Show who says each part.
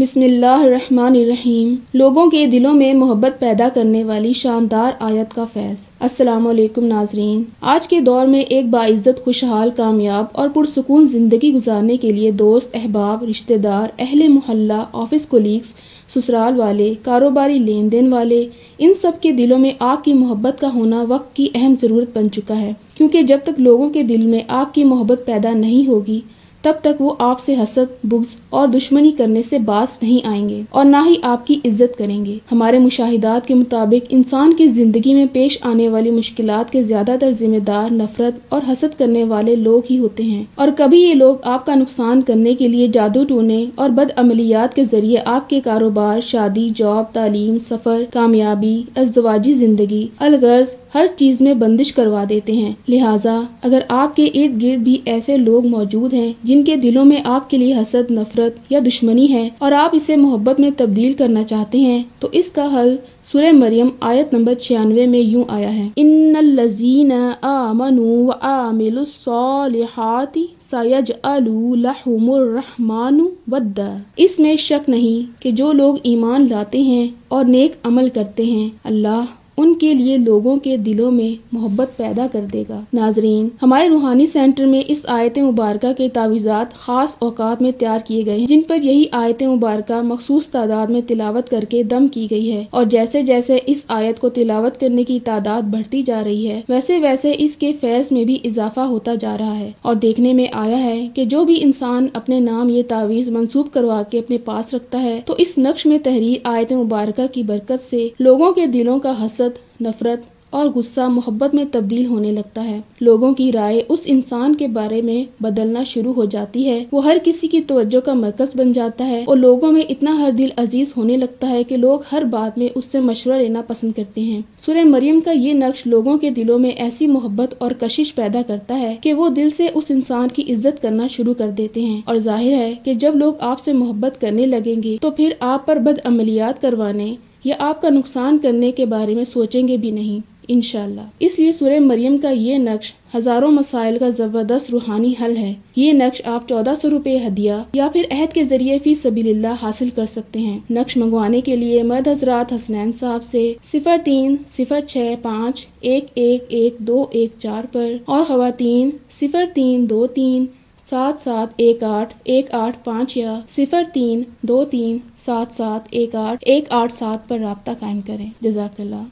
Speaker 1: بسم اللہ الرحمن الرحیم۔ لوگوں کے دلوں میں محبت پیدا کرنے والی شاندار آیت کا فیض۔ السلام علیکم ناظرین۔ آج کے دور میں ایک باعزت، خوشحال، کامیاب اور پرسکون زندگی گزارنے کے لیے دوست، احباب رشتہ دار اہل محلہ، آفس کولیگز سسرال والے، کاروباری لین دین والے، ان سب کے دلوں میں آپ کی محبت کا ہونا وقت کی اہم ضرورت بن چکا ہے۔ کیونکہ جب تک لوگوں کے دل میں آپ کی محبت پیدا نہیں ہوگی تب تک وہ آپ سے حسد، بغض اور دشمنی کرنے سے باس نہیں آئیں گے اور نہ ہی آپ کی عزت کریں گے۔ ہمارے مشاہدات کے مطابق انسان کی زندگی میں پیش آنے والی مشکلات کے زیادہ تر ذمہ دار نفرت اور حسد کرنے والے لوگ ہی ہوتے ہیں۔ اور کبھی یہ لوگ آپ کا نقصان کرنے کے لیے جادو ٹونے اور بد عملیات کے ذریعے آپ کے کاروبار، شادی، جاب، تعلیم، سفر، کامیابی، ازدواجی زندگی، الغرض ہر چیز میں بندش کروا دیتے ہیں۔ لہٰذا اگر آپ کے ارد گرد بھی ایسے لوگ موجود ہیں جن کے دلوں میں آپ کے لیے حسد، نفرت یا دشمنی ہے اور آپ اسے محبت میں تبدیل کرنا چاہتے ہیں، تو اس کا حل سورہ مریم آیت نمبر چھیانوے میں یوں آیا ہے۔ ان الذین آمنوا وعاملوا الصالحات سیجعلوا لهم الرحمن ودا۔ اس میں شک نہیں کہ جو لوگ ایمان لاتے ہیں اور نیک عمل کرتے ہیں، اللہ ان کے لیے لوگوں کے دلوں میں محبت پیدا کر دے گا۔ ناظرین، ہمارے روحانی سینٹر میں اس آیت مبارکہ کے تعویذات خاص اوقات میں تیار کیے گئے ہیں، جن پر یہی آیت مبارکہ مخصوص تعداد میں تلاوت کر کے دم کی گئی ہے۔ اور جیسے جیسے اس آیت کو تلاوت کرنے کی تعداد بڑھتی جا رہی ہے، ویسے ویسے اس کے فیض میں بھی اضافہ ہوتا جا رہا ہے۔ اور دیکھنے میں آیا ہے کہ جو بھی انسان اپنے نام یہ تعویذ منسوب کروا کے اپنے پاس رکھتا ہے، تو اس نقش میں تحریر آیت مبارکہ کی برکت سے لوگوں کے دلوں کا حسد نفرت اور غصہ، محبت میں تبدیل ہونے لگتا ہے۔ لوگوں کی رائے اس انسان کے بارے میں بدلنا شروع ہو جاتی ہے۔ وہ ہر کسی کی توجہ کا مرکز بن جاتا ہے اور لوگوں میں اتنا ہر دل عزیز ہونے لگتا ہے کہ لوگ ہر بات میں اس سے مشورہ لینا پسند کرتے ہیں۔ سورہ مریم کا یہ نقش لوگوں کے دلوں میں ایسی محبت اور کشش پیدا کرتا ہے کہ وہ دل سے اس انسان کی عزت کرنا شروع کر دیتے ہیں۔ اور ظاہر ہے کہ جب لوگ آپ سے محبت کرنے لگیں گے تو پھر آپ پر بد عملیات کروانے یا آپ کا نقصان کرنے کے بارے میں سوچیں گے بھی نہیں، انشاءاللہ۔ اس لیے سورہ مریم کا یہ نقش ہزاروں مسائل کا زبردست روحانی حل ہے۔ یہ نقش آپ چودہ سو روپے ہدیہ یا پھر عہد کے ذریعے فی سبیل اللہ حاصل کر سکتے ہیں۔ نقش منگوانے کے لیے مرد حضرات حسنین صاحب سے صفر تین، صفر چھ، پانچ، ایک ایک ایک، دو، ایک، چار پر اور خواتین صفر تین، دو، تین سات سات ایک آٹھ ایک آٹھ پانچ یا صفر تین دو تین سات سات ایک آٹھ ایک آٹھ سات پر رابطہ قائم کریں۔ جزاک اللہ۔